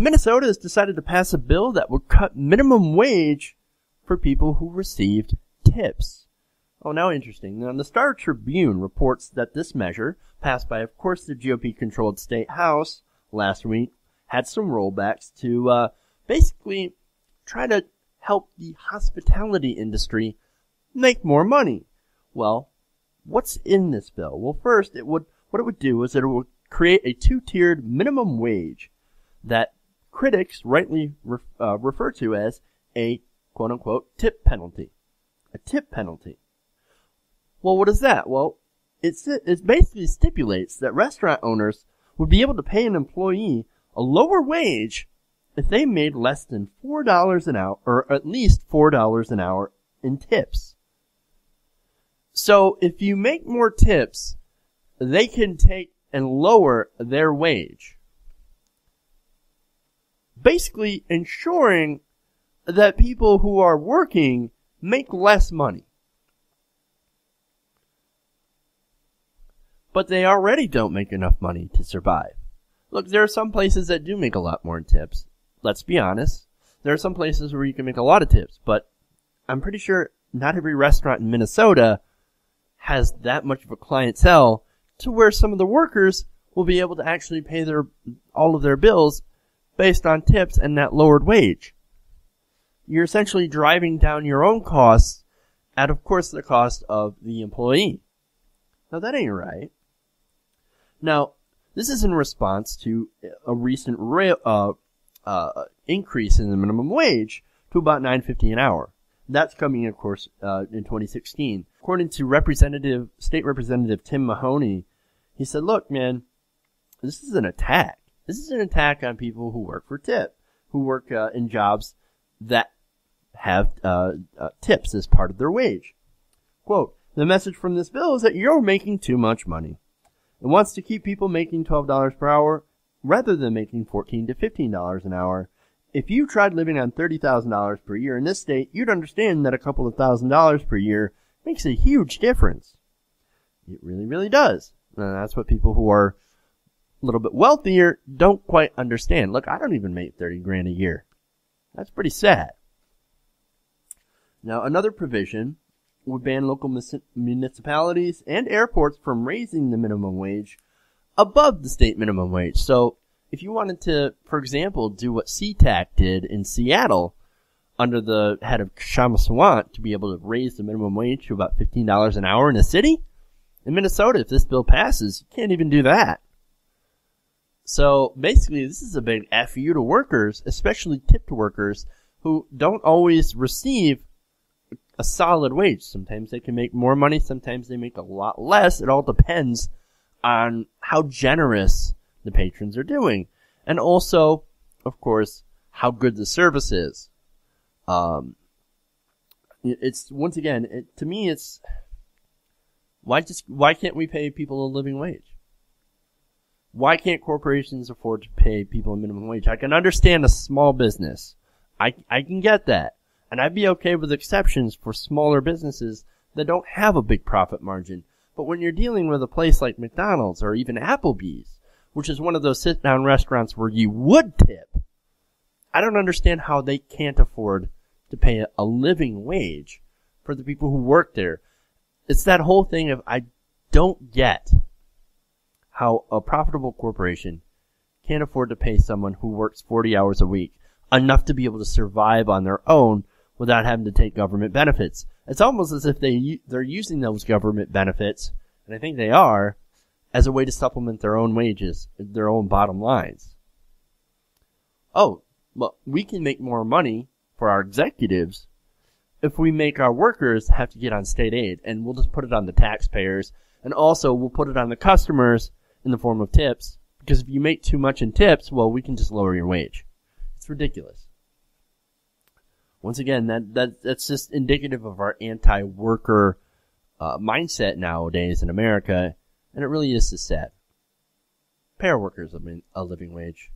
So Minnesota has decided to pass a bill that would cut minimum wage for people who received tips. Oh, now interesting. Now, the Star Tribune reports that this measure, passed by, of course, the GOP-controlled state house last week, had some rollbacks to uh, basically try to help the hospitality industry make more money. Well, what's in this bill? Well, first, it would what it would do is that it would create a two-tiered minimum wage that critics rightly re- uh, refer to as a quote-unquote tip penalty. A tip penalty. Well, what is that? Well, it's, it basically stipulates that restaurant owners would be able to pay an employee a lower wage if they made less than $4 an hour, or at least $4 an hour in tips. So if you make more tips, they can take and lower their wage. Basically ensuring that people who are working make less money. But they already don't make enough money to survive. Look, there are some places that do make a lot more tips. Let's be honest. There are some places where you can make a lot of tips, but I'm pretty sure not every restaurant in Minnesota has that much of a clientele to where some of the workers will be able to actually pay their all of their bills based on tips and that lowered wage. You're essentially driving down your own costs at of course the cost of the employee. Now that ain't right. Now, this is in response to a recent uh, uh, increase in the minimum wage to about 9.50 an hour. That's coming, of course, uh, in 2016. According to Representative, State Representative Tim Mahoney, he said, look, man, this is an attack. This is an attack on people who work for tip, who work uh, in jobs that have uh, uh, tips as part of their wage. Quote, the message from this bill is that you're making too much money. It wants to keep people making $12 per hour rather than making 14 to $15 an hour. If you tried living on $30,000 per year in this state, you'd understand that a couple of thousand dollars per year makes a huge difference. It really, really does. And that's what people who are a little bit wealthier don't quite understand. Look, I don't even make 30 grand a year. That's pretty sad. Now, another provision would ban local municipalities and airports from raising the minimum wage above the state minimum wage. So, if you wanted to, for example, do what SeaTac did in Seattle under the head of Kshama Sawant to be able to raise the minimum wage to about $15 an hour in a city, in Minnesota, if this bill passes, you can't even do that. So basically, this is a big FU to workers, especially tipped workers, who don't always receive a solid wage. Sometimes they can make more money, sometimes they make a lot less. It all depends on how generous the patrons are doing. And also, of course, how good the service is. Um, it's, once again, it, to me, it's, why just why can't we pay people a living wage? Why can't corporations afford to pay people a minimum wage? I can understand a small business. I I can get that. And I'd be okay with exceptions for smaller businesses that don't have a big profit margin. But when you're dealing with a place like McDonald's or even Applebee's, which is one of those sit down restaurants where you would tip, I don't understand how they can't afford to pay a living wage for the people who work there it's that whole thing of I don't get how a profitable corporation can't afford to pay someone who works 40 hours a week enough to be able to survive on their own without having to take government benefits. It's almost as if they they're using those government benefits, and I think they are, as a way to supplement their own wages, their own bottom lines. Oh, well, we can make more money for our executives if we make our workers have to get on state aid and we'll just put it on the taxpayers and also we'll put it on the customers in the form of tips because if you make too much in tips, well, we can just lower your wage. It's ridiculous. Once again, that, that that's just indicative of our anti-worker uh, mindset nowadays in America, and it really is just sad. Pay our workers a living wage.